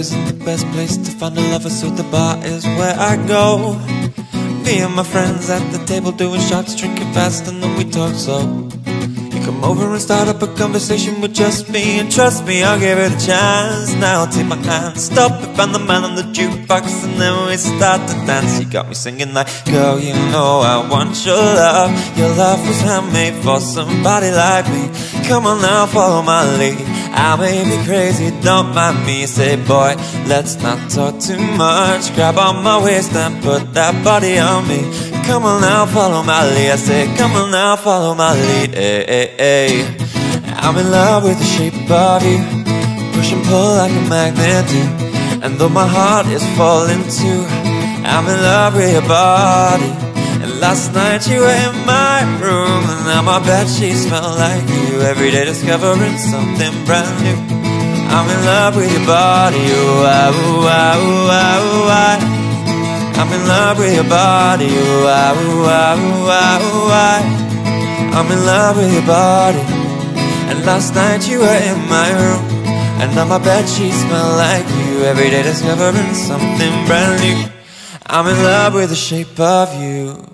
isn't the best place to find a lover, so the bar is where I go. Me and my friends at the table doing shots, drinking fast, and then we talk slow. You come over and start up a conversation with just me, and trust me, I'll give it a chance. Now I'll take my hand, stop it, Van the Man on the jukebox, and then we start to dance. You got me singing like, girl, you know I want your love. Your love was handmade for somebody like me. Come on now, follow my lead. I may be crazy, don't mind me. Say, boy, let's not talk too much. Grab on my waist and put that body on me. Come on now, follow my lead. I say, come on now, follow my lead. I'm in love with the shape of you. Push and pull like a magnet do. And though my heart is falling too, I'm in love with your body. And last night you were in my room, now my bed sheets smell like you. Every day discovering something brand new. I'm in love with your body, ooh, ooh, ooh, ooh. I'm in love with your body, ooh, ooh, ooh, ooh. I'm in love with your body. And last night you were in my room, and now my bed sheets smell like you. Every day discovering something brand new. I'm in love with the shape of you.